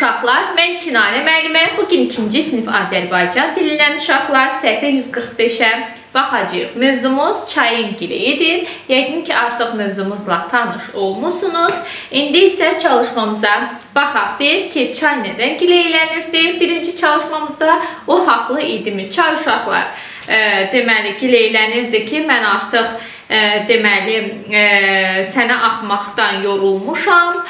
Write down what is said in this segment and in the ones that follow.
uşaqlar, mən Çinanə müəlliməyəm. Bu gün 2-ci sinif Azərbaycan dilindən uşaqlar səhifə 145-ə baxacağıq. Mövzumuz çayın giliyidir. Yəqin ki, artıq mövzumuzla tanış olmusunuz. İndi isə çalışmamıza baxaq. Deyir ki, çay nədən gileylənirdi? Birinci çalışmamızda o haqlı idimi? Çay uşaqlar e, deməli gileylənirdi ki, mən artıq deməli sənə axmaqdan yorulmuşam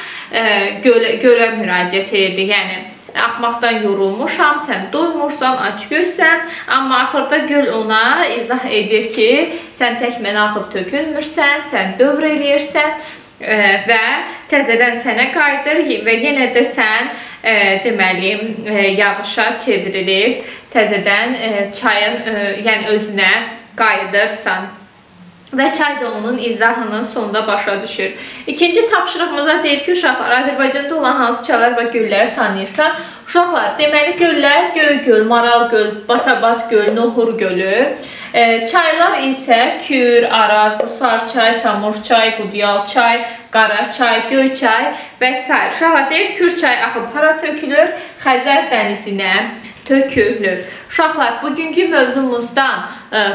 gölə, gölə müraciət edirdi. Yəni axmaqdan yorulmuşam, sən doymursan, acgözsən, amma axırda göl ona izah edir ki, sən tək mənə axıb tökülmürsən, sən dövr eləyirsən və təzədən sənə qayıdır və yenə də sən e, deməli e, yağışa çevrilib təzədən e, çayın yəni özünə qayıdırsan və çay da onun izahının sonunda başa düşür. İkinci tapşırığımıza deyir ki, uşaqlar Azərbaycanda olan hansı çaylar və gölləri tanıyırsan? Uşaqlar, deməli göllər Göygöl, Maral göl, Batabat göl, Nohur gölü. E, çaylar isə Kür, Araz, Qusar çay, Samur çay, Qudyal çay, Qara çay, Göy çay və s. Uşaqlar deyir, Kür çay axıb hara tökülür? Xəzər dənizinə tökülür. Uşaqlar, bugünkü mövzumuzdan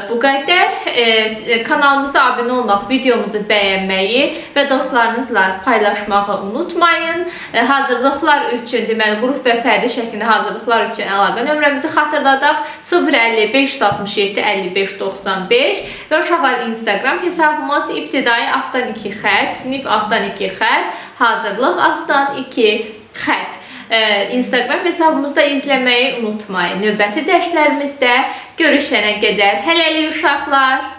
bu qədər. E, kanalımıza abunə olmaq, videomuzu bəyənməyi və dostlarınızla paylaşmağı unutmayın. E, hazırlıqlar üçün, deməli, qrup və fərdi şəklində hazırlıqlar üçün əlaqə nömrəmizi xatırladaq. 055 67 55 95 və uşaqlar Instagram hesabımız ibtidai altdan 2 xət, sinif altdan 2 xət, hazırlıq altdan 2 xət. Instagram hesabımızda izləməyi unutmayın. Növbəti dərslərimizdə görüşənə qədər hələlik uşaqlar.